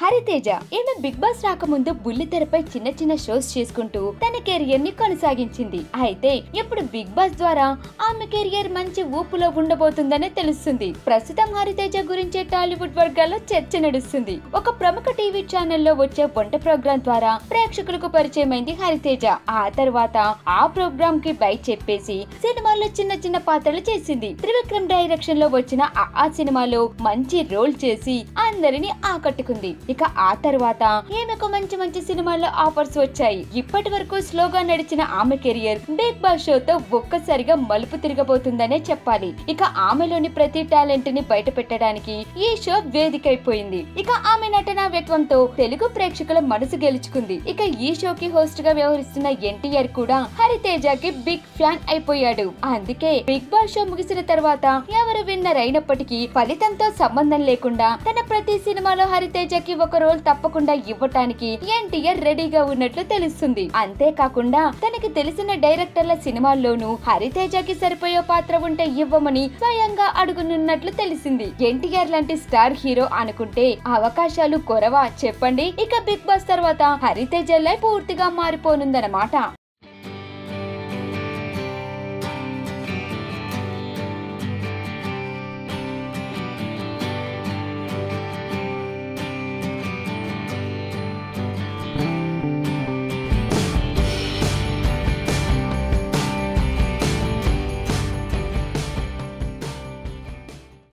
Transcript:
హరితేజ ఈమె big boss రాకముందు బుల్లి తెరపై చిన్న చిన్న షోస్ చేసుకుంటూ తన కెరియర్ని కొనసాగించింది. అయితే ఇప్పుడు బిగ్ బాస్ ద్వారా ఆమె కెరియర్ మంచి ఊపులో ఉండబోతుందని తెలుస్తుంది. ప్రస్తుతం హరితేజ గురించే టాలీవుడ్ వర్గాల్లో చర్చ నడుస్తుంది. ఒక ప్రముఖ టీవీ ఛానల్లో వచ్చే వంట ప్రోగ్రాం ద్వారా ప్రేక్షకులకు పరిచయమైంది హరితేజ. ఆ తర్వాత ఆ ప్రోగ్రామ్కి బై చెప్పేసి సినిమాల్లో చిన్న చిన్న పాత్రలు చేసింది. త్రివిక్రమ్ డైరెక్షన్లో వచ్చిన ఆ ఆ సినిమాలో మంచి రోల్ చేసి అందరిని ఆకట్టుకుంది. ఇక ఆ తర్వాత ఈమెకు మంచి మంచి సినిమాల్లో ఆఫర్స్ వచ్చాయి. ఇప్పటి వరకు స్లోగా నడిచిన ఆమె కెరియర్ బిగ్ బాస్ షోతో ఒక్కసారిగా మలుపు తిరగబోతుందనే చెప్పాలి. ఇక ఆమెలోని ప్రతి టాలెంట్ని బయట పెట్టడానికి ఈ షో వేదిక అయిపోయింది ఇక ఆమె నటనా వ్యక్తంతో తెలుగు ప్రేక్షకుల మనసు గెలుచుకుంది. ఇక ఈ షోకి హోస్ట్గా వ్యవహరిస్తున్న ఎన్టీఆర్ కూడా హరితేజకి బిగ్ ఫ్యాన్ అయిపోయాడు. అందుకే బిగ్ బాస్ షో ముగిసిన తర్వాత ఎవరు విన్నర్ అయినప్పటికీ ఫలితంతో సంబంధం లేకుండా తన ప్రతి సినిమాలో హరితేజకి ఒక రోల్ తప్పకుండా ఇవ్వటానికి ఎన్టీఆర్ రెడీగా ఉన్నట్లు తెలుస్తుంది. అంతేకాకుండా తనకి తెలిసిన డైరెక్టర్ల సినిమాల్లోనూ హరితేజకి సరిపోయే పాత్ర ఉంటే ఇవ్వమని స్వయంగా అడుగునున్నట్లు తెలిసింది. ఎన్టీఆర్ లాంటి స్టార్ హీరో అనుకుంటే అవకాశాలు కొరవా చెప్పండి. ఇక బిగ్ బాస్ తర్వాత హరితేజ లైఫ్ పూర్తిగా మారిపోనుందన్నమాట.